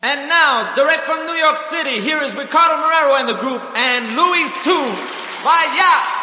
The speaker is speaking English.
And now, direct from New York City, here is Ricardo Marrero and the group and Louis Two. Vaya!